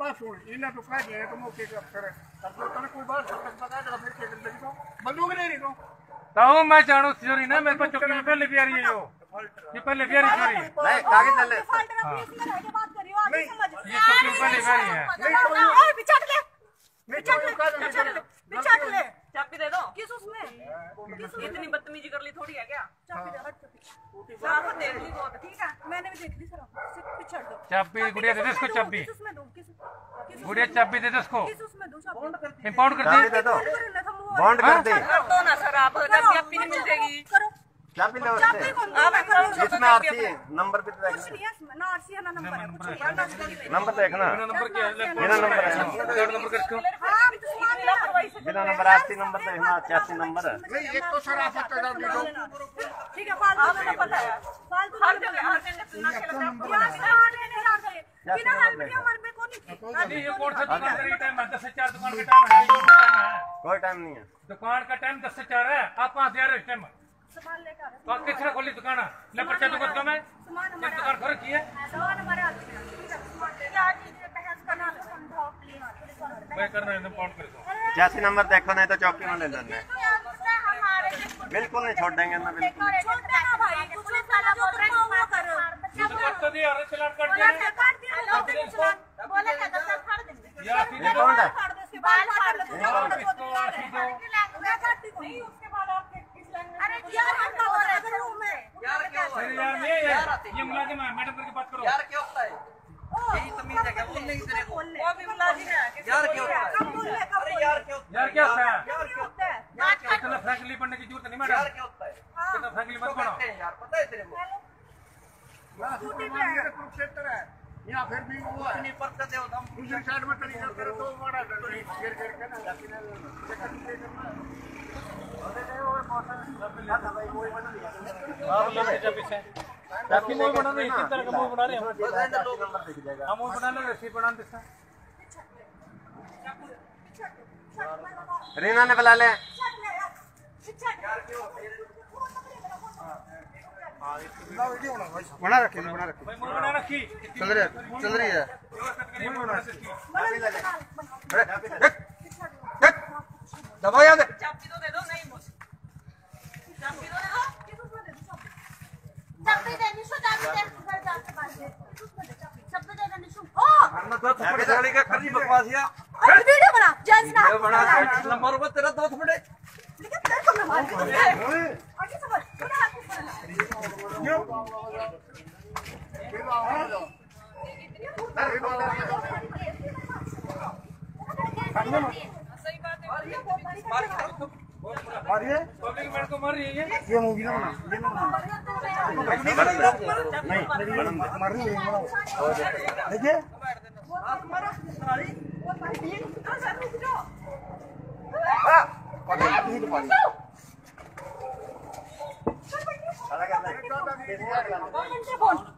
Password इन्ना तो काय गया तो मोके का करे सब तो तने कोई बात सब तक बता दे फिर के कर देखो बंदूक नहीं रखो ताऊ मैं जानो सिजरी ना मेरे को चुकने पे लिख यारी यो। ये पे लिख यारी सॉरी नहीं कागज़ ले ले। हाँ। नहीं ये तो क्यों पे लिख यारी है? नहीं बिचार ले बिचार ले बिचार ले बिचार ले। चाबी दे दो। किस उसमें? इतनी बदतमीजी कर ली थोड़ी है क्या? चाबी दे हट चुकी साफ़ देख ली बहुत ठीक है मैंने भी देख ली सर सिर्फ़ बिछड़ दो चाबी गुड़िया दे दे इसको चाबी गुड़िया चाबी दे दे चाबी इम्पाउंड कर चाबी दी दे दो बॉन्ड कर दे दो ना सर आप जब चाबी नहीं मिलेगी करो चाबी ले उससे जिसमें आरती है नंबर भी तो कुछ देखना नहीं है इसमें ना आरसी है ना नंबर है कुछ नहीं है नंबर देखना नंबर क्या है बिना नंबर है नंबर कर इसको हाँ तो सामान लापरवाही से बिना नंबर आरती नंबर देखना चौसी नंबर है। नहीं एक तो शराफत का दे दो ठीक है फालतू में पता है। फालतू हर जगह हर जगह सुनना के लगता है यहाँ से आने नहीं आ गए बिना हेलमेट के हमारे पे कौन नहीं अभी ये कौन सा दुकान का टाइम है दस से चार दुकान का टाइम है ये टाइम है। कोई टाइम नहीं है। दुकान का टाइम दस से चार है आप कहाँ से आ रहे हो टाइम सामान लेकर तो आप किस तरह खोली दुकान? ले पर्चा दुकान कम है सामान हमारे दुकान खर्च की है। सामान हमारे हाथ में है। है क्या चीज़ करना तो है कर दो चौसी नंबर देखो नहीं तो चौकी में ले लेना बिल्कुल नहीं छोड़ देंगे ना बिल्कुल हो तो तो अरे है हूँ यार हो है ये मुलाजिम है मैडम करके बात करो यार क्या होता है यही तमीज है की तेरे को वो है किसी यार क्या। होता है बोल यार क्या होता है यार क्या होता है यार क्या होता है इतना फ्रैंकली पढ़ने की ज़रूरत नहीं है यार मैडम क्या होता है इतना फ्रैंकली मत बनो यार पता है तेरे को कुरुक्षेत्र है यहाँ फिर भी वो है इतनी बरकत है उधम दूसरी साइड में तरीका करे तो बड़ा घेर घेर के ना जाके ना चक्कर ले करना आप लोग के चाबी चाबी नहीं बना रहे इसी तरह का मुँह बना रहे हैं नंबर दिख जाएगा। हम मुँह बना ले रसीद बना देते हैं। रीना ने बुला ले। बना रखे बना रखे। बना रखी। चल रही है चल रही है। दबा याद चाबी तो दे दो नहीं मुझे चाबी तो दे दो चाबी दे निशु चाबी दे घर जाके बात दे चाबी दे दे निशु ओ का खरी बकवासिया अरे वीडियो बना जेंट्स ना बड़ा नंबर पर तेरा दो थोड़े लेकिन तेरे को मैं मार दूँगी आगे समझ थोड़ा आगे बढ़ सही बात है पब्लिक मैन को मार रही है ये ये मूवी ना बना ये ना बना नहीं मर रही है देखिए ये तो पानी फ़ोन